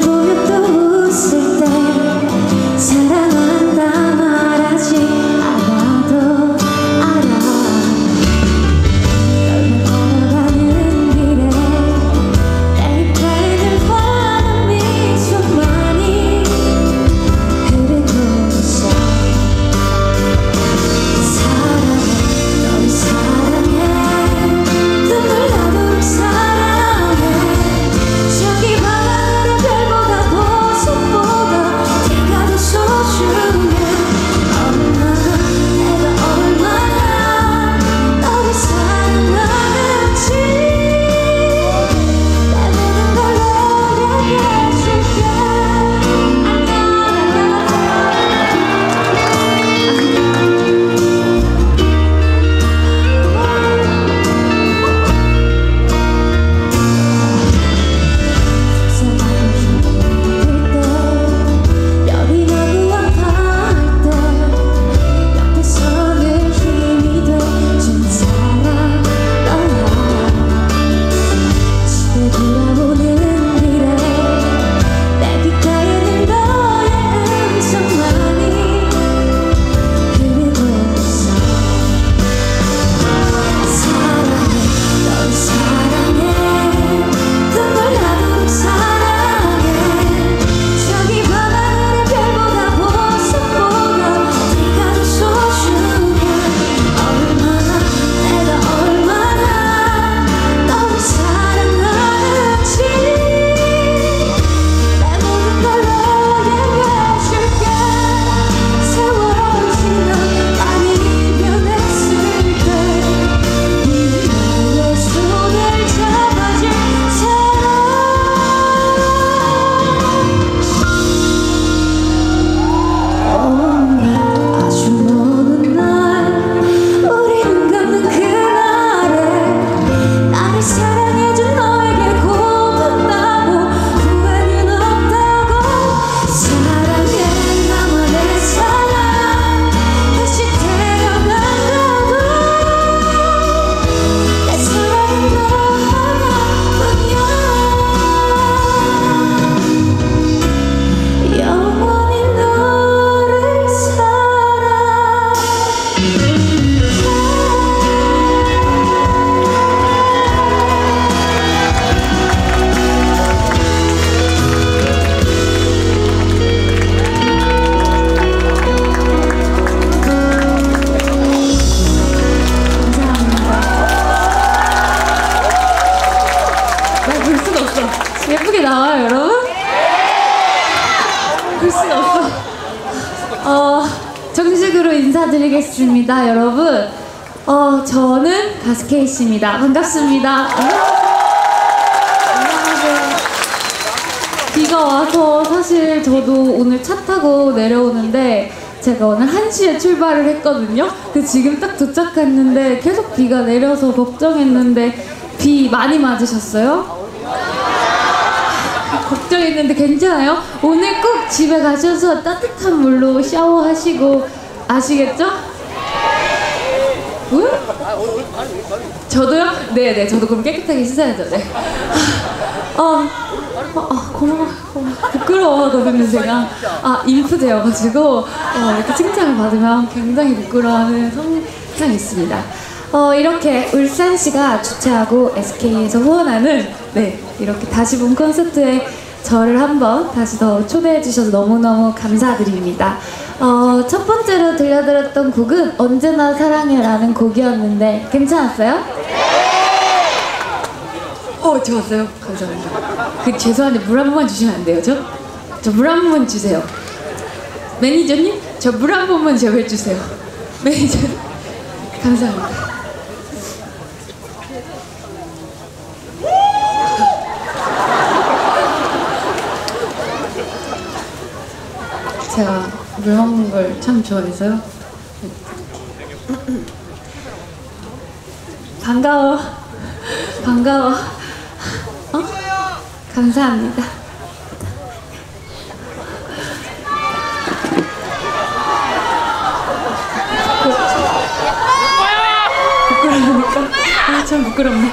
you. 있나요, 여러분? 글쎄 없어. 어, 정식으로 인사드리겠습니다, 여러분. 어, 저는 가스케이씨입니다. 반갑습니다. 비가 와서 사실 저도 오늘 차 타고 내려오는데 제가 오늘 1시에 출발을 했거든요. 그 지금 딱 도착했는데 계속 비가 내려서 걱정했는데 비 많이 맞으셨어요? 걱정했는데 괜찮아요? 오늘 꼭 집에 가셔서 따뜻한 물로 샤워하시고 아시겠죠? 응? 저도요? 네네 저도 그럼 깨끗하게 씻어야죠 네. 어, 어, 어 고마워 고마워 부끄러워하거든요 제가 아 인프제여가지고 어, 이렇게 칭찬을 받으면 굉장히 부끄러워하는 성향이 있습니다 어, 이렇게 울산시가 주최하고 SK에서 후원하는 네 이렇게 다시 본 콘서트에 저를 한번 다시 더 초대해 주셔서 너무너무 감사드립니다. 어, 첫 번째로 들려드렸던 곡은 언제나 사랑해라는 곡이었는데 괜찮았어요? 어 좋았어요. 감사합니다. 그 죄송한데 물 한 번만 주시면 안 돼요, 저? 저 물 한 번만 주세요. 매니저님, 저 물 한 번만 제발 주세요. 매니저 감사합니다. 제가 물 먹는 걸 참 좋아해서요. 반가워. 반가워. 어? 감사합니다. 부끄러우니까. 아, 참 부끄럽네.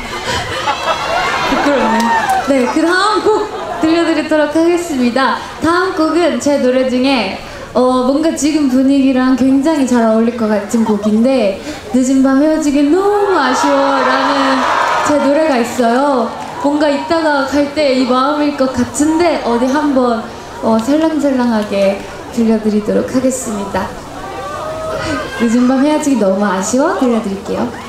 부끄럽네. 네, 그 다음 곡 들려드리도록 하겠습니다. 다음 곡은 제 노래 중에 어, 뭔가 지금 분위기랑 굉장히 잘 어울릴 것 같은 곡인데 늦은 밤 헤어지기 너무 아쉬워라는 제 노래가 있어요. 뭔가 이따가 갈 때 이 마음일 것 같은데 어디 한번 어, 살랑살랑하게 들려드리도록 하겠습니다. 늦은 밤 헤어지기 너무 아쉬워 들려드릴게요.